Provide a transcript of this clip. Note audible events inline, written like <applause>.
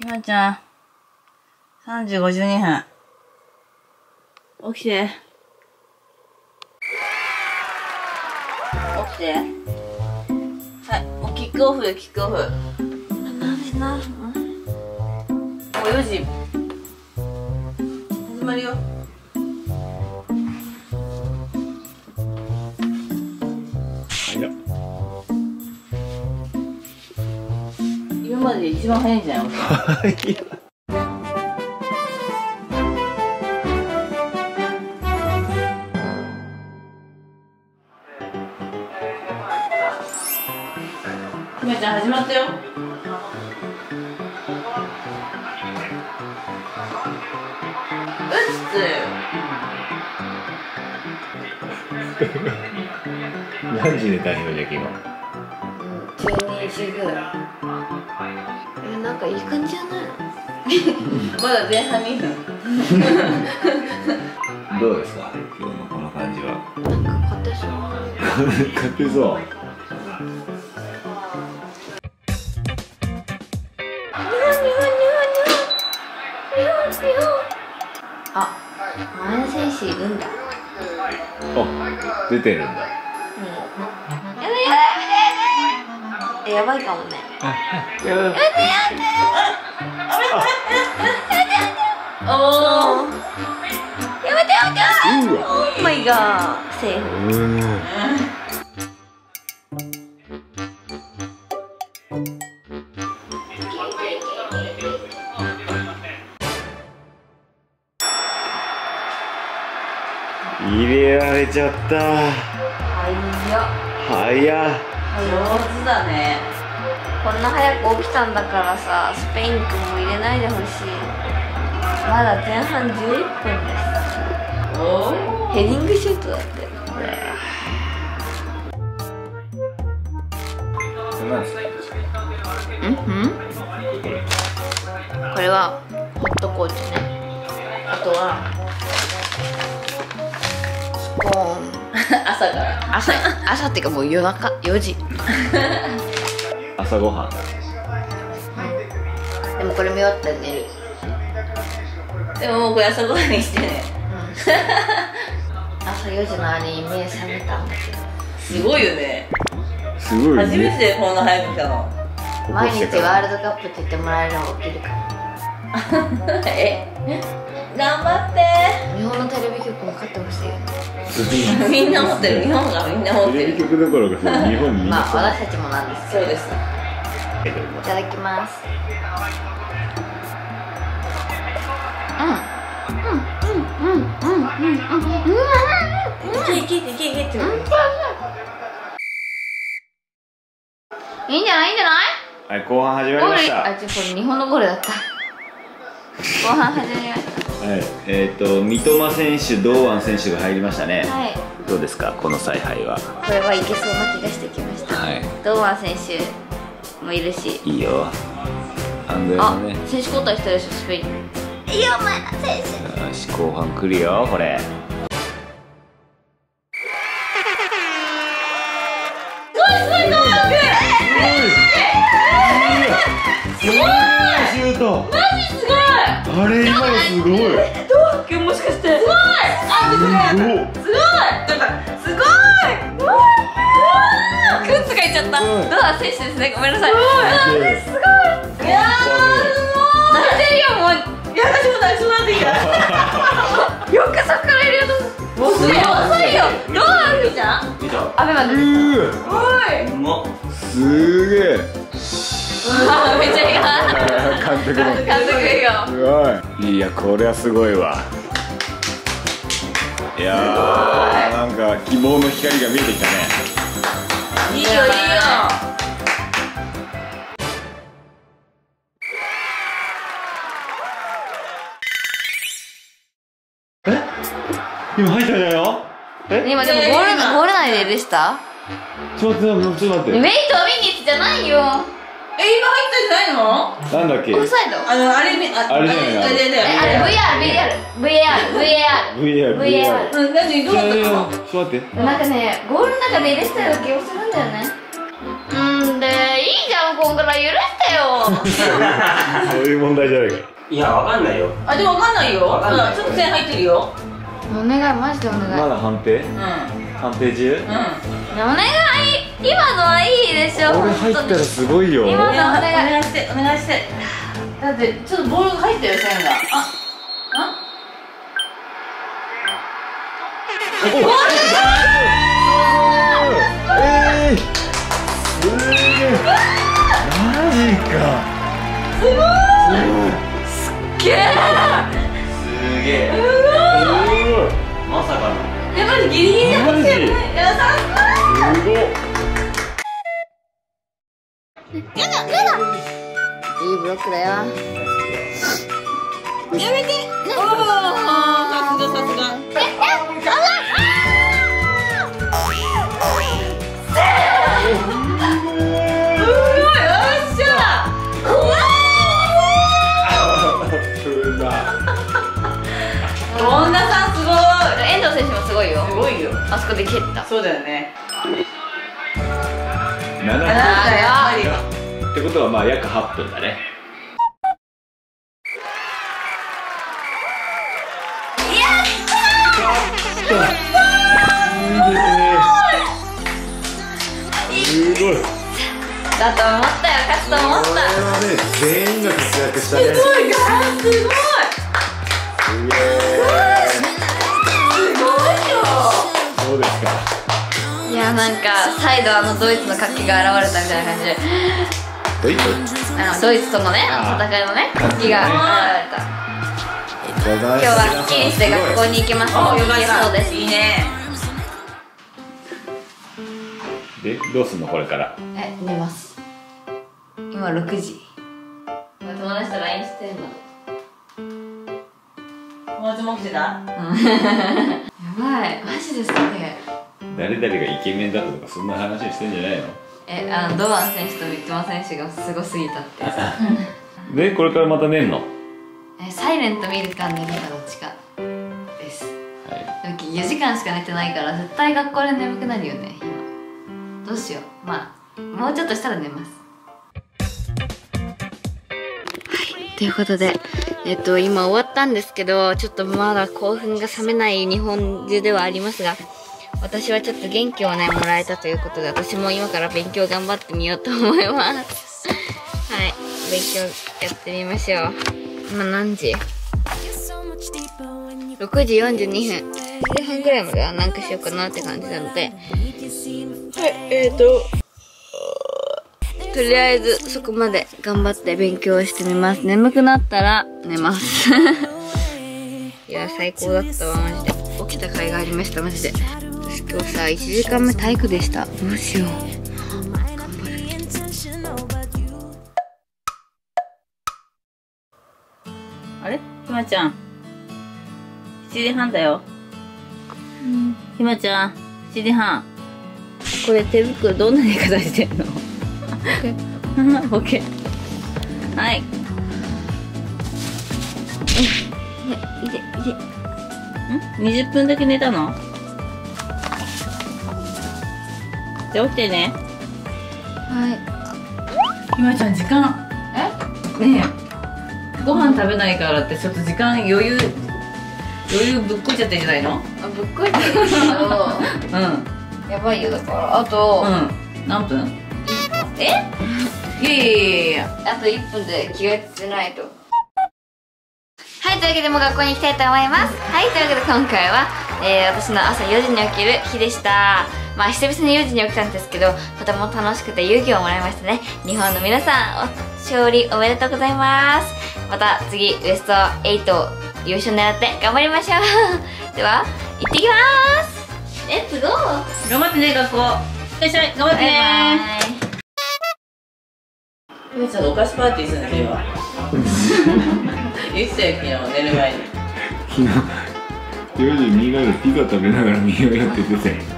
ひまちゃん。3時52分。起きて。起きて。はい、もうキックオフよ、キックオフ。何時なもう4時。始まるよ。でで一番早いんじゃない？ちゃん始まったよ。うっ何時寝たひまちゃん今12時ぐらいえなんかいい感じじゃないの？つ。<laughs> まだ前半2分。<laughs> どうですか？今日のこの感じは。なんか勝てそう。勝てそう。あ前の選手いるんだ。あ出てるんだやばいかもねおー。やめてやめてうわオーマイガーセーフ入れられちゃったはいよ早っ上手だね。こんな早く起きたんだからさスペイン君も入れないでほしい。まだ前半11分で。す。ヘディングシュートだって。何ですかうんうん。これはホットコーチね。あとは朝から。朝朝っていうかもう夜中4時。朝ごはん。でもこれ見終わったら寝るでももうこれ朝ごはんにしてね。朝4時のあれに目覚めたんだけど。すごいよね。すごいね。初めてこんな早く来たの。毎日ワールドカップって言ってもらえれば起きるから。<laughs> え？頑張っ日本のテレビ局も勝ってほしいよね。て <laughs> みんな持ってる。日本がみんな持ってる。テレビ局どころか日本みんまあ私たちもなんですそうです。いただきます。うん。うん。うん。うん。うん。うん。うん。いけいけいけいけっていいん。じゃないいいん。じゃないはい後半始まりましたあ、ちょ、これ日本のゴールだった後半始まりましはい、えっ、と三笘選手、堂安選手が入りましたね。たはいどうですか、この采配は？これはいけそうな気がしてきましたはい、堂安選手もいるしいいよ。アンドレね。、選手交代したでしょ、スペインいや、お前ら選手よし、後半来るよ、これ。すごい、すごい、すごい、シュート。マジすごい。あれ、今のすごい。今日もしかして。すごい。あすごい。すごい。すごいくんつがいちゃった。すごい。堂安選手ですね、ごめんなさい。すごい。い。やーすごい泣いてるよ、もういや私も泣きそうなんでいいよくそっから入れようともうすごい。遅いよ堂安じゃん見た。アベマでうーおいうまっ。すげえ。めっちゃ督の。監督すごい。いやこれはすごいわ。いやーなんか希望の光が見えてきたね。いいよいいよ。今入ったんじゃないのえ？今でもゴールゴール内ででした？ちょっと待ってちょっと待っウェイトミニッツじゃないよえ今入ったんじゃないの？てなんだっけ？オフサイド？あのあれみああれじゃないあれ。あれ VR、VR、VR、VR VR VR うん何どうだった？のいやいやちょっと待って。なんかね、ゴールの中で入れてたような気がするんだよね。うんで、いいじゃん、よこんぐらい許してよ。そういう問題じゃないか。いやわかんないよ。あでもわかんないよ。わかんない。うんちょっと線入ってるよ。お願いマジでお願い、らまだ判定？うん。判定中うん。お願い今のはいいでしょ俺入ったらすごいよ。今のおお願願いいしてお願いして。だってちょっとボールが入ったよ線が。ああえー、すげえ。マジか。すごい。ゲーすげえ。まさかの。やっぱりギリギリで入ってるね。いやさすすごっやだやだいいブロックだよがおーさすがさすがすごいよっしゃうわ本田さんすごい遠藤選手もすごいよすごいよあそこで蹴ったそうだよね7あ分やっぱり。ってことはまあ約8分だね。すごいだと思ったよ勝つと思ったこれはね全員が活躍したねすごいガラすごいすごいよそうですかいやなんか再度あのドイツの活気が現れたみたいな感じ。でドイツあのドイツとのねあー。戦いのね活気が現れた。今今日はすっきりして学校に行けます。あよそうですたいいね。でどうすんのこれから？え寝ます。今6時。友達と LINE してんの。友達も来てた？<laughs> やばい。マジですかね誰々がイケメンだったとかそんな話してんじゃないの？えあの堂安選手と三笘選手がすごすぎたって。<laughs> でこれからまた寝んの？はえサイレント見るか寝るかどっちかです。い。でも4時間しか寝てないから絶対学校で眠くなるよね今。どうしよう。まあもうちょっとしたら寝ます。はい。ということでえっと今終わったんですけどちょっとまだ興奮が冷めない日本中ではありますが私はちょっと元気をねもらえたということで私も今から勉強頑張ってみようと思います。はい勉強やってみましょう。今何時？6時42分。前半ぐらいまでは何かしようかなって感じなので。はいえっ、ー、ととりあえずそこまで頑張って勉強してみます。眠くなったら寝ます。<laughs> いや最高だったわマジで。起きた甲斐がありましたマジで。今日さ1時間目体育でした。どうしよう。あれひまちゃん。7時半だよ。ひまちゃん7時半。これ手袋どんな寝方してんのオッケ。<laughs> ーはい。いやいでいでん？20分だけ寝たの？じゃあ起きてね。はひまちゃん時間。いえ？ねえ。ご飯食べないからってちょっと時間余裕余裕ぶっこいちゃってんじゃないの？あぶっこいてるけど。<laughs> うん。やばいよだから。あと、うん。何分？え？いやいやいやいや。あと1分で着替えてないと。はいというわけでもう学校に行きたいと思います。はいというわけで今回は、えー私の朝4時に起きる日でしたまあ久々に4時に起きたんですけどとても楽しくて勇気をもらいましたね。日本の皆さんお勝利おめでとうございます。また次ウエスト8優勝狙って頑張りましょう。<laughs> では行ってきます。レッツゴー頑張ってね学校。いらっしゃい頑張ってね。バイバイひまちゃんのお菓子パーティーするん <laughs> だけど言ってたよ昨日寝る前に。昨日。4時にみんなでピザ食べながら見ようやっててて